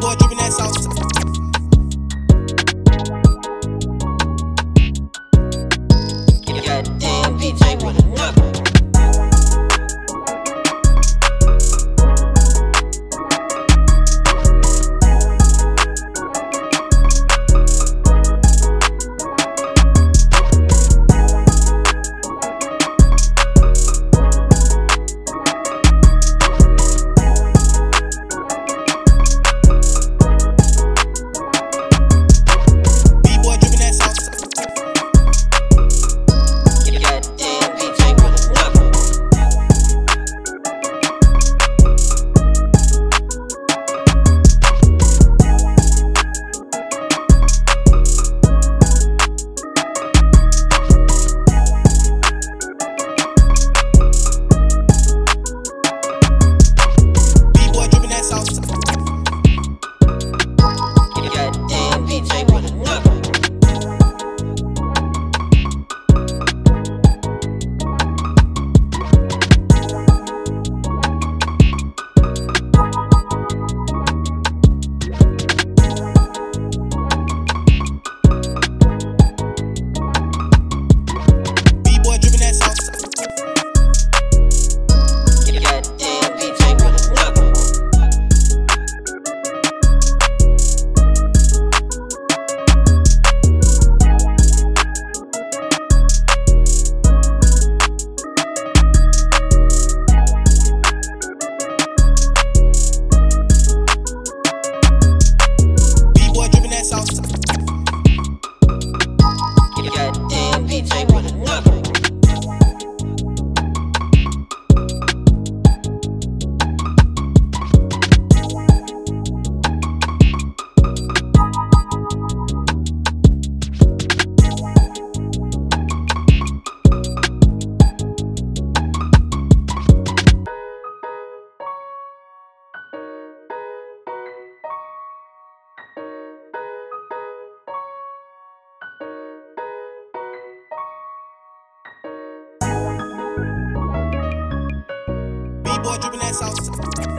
Boy dripping that sauce. Goddamn DJ with boy dripping that sauce.